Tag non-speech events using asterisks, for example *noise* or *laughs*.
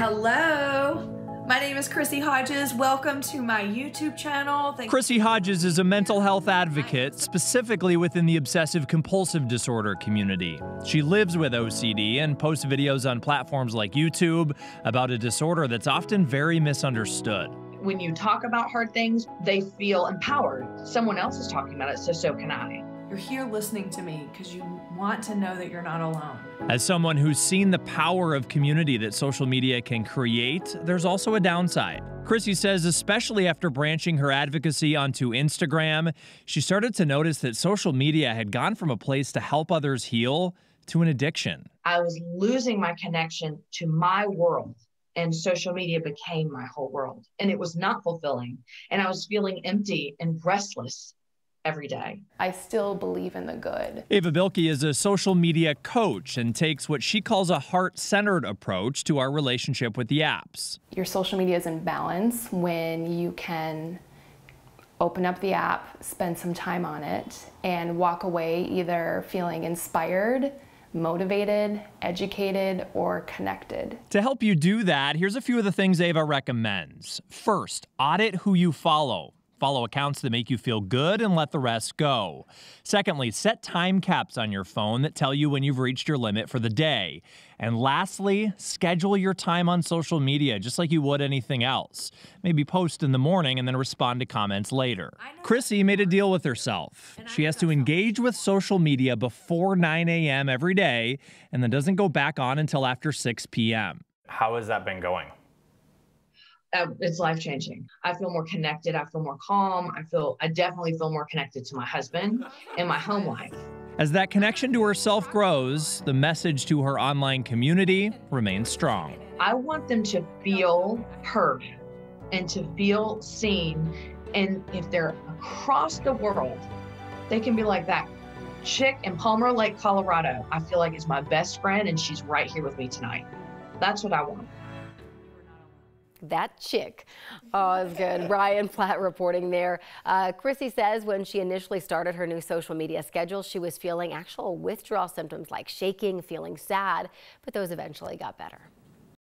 Hello, my name is Chrissy Hodges. Welcome to my YouTube channel. Thank Chrissy Hodges is a mental health advocate, specifically within the obsessive compulsive disorder community. She lives with OCD and posts videos on platforms like YouTube about a disorder that's often very misunderstood. When you talk about hard things, they feel empowered. Someone else is talking about it, so so can I. You're here listening to me because you want to know that you're not alone. As someone who's seen the power of community that social media can create, there's also a downside. Chrissy says, especially after branching her advocacy onto Instagram, she started to notice that social media had gone from a place to help others heal to an addiction. I was losing my connection to my world and social media became my whole world and it was not fulfilling and i was feeling empty and restless every day. I still believe in the good. Ava Bilkey is a social media coach and takes what she calls a heart centered approach to our relationship with the apps. Your social media is in balance when you can open up the app, spend some time on it, and walk away either feeling inspired motivated, educated, or connected. To help you do that, here's a few of the things Ava recommends. First, audit who you follow. Follow accounts that make you feel good and let the rest go. Secondly, set time caps on your phone that tell you when you've reached your limit for the day. And lastly, schedule your time on social media just like you would anything else. Maybe post in the morning and then respond to comments later. Chrissy made a deal with herself. She has to engage with social media before 9 a.m. every day and then doesn't go back on until after 6 p.m. How has that been going? Uh, it's life changing. I feel more connected. I feel more calm. I feel, I definitely feel more connected to my husband and my home life. As that connection to herself grows, the message to her online community remains strong. I want them to feel heard and to feel seen. And if they're across the world, they can be like that chick in Palmer Lake, Colorado. I feel like is my best friend and she's right here with me tonight. That's what I want. That chick. Oh, it's good. *laughs* Ryan Platt reporting there. Uh, Chrissy says when she initially started her new social media schedule, she was feeling actual withdrawal symptoms like shaking, feeling sad, but those eventually got better.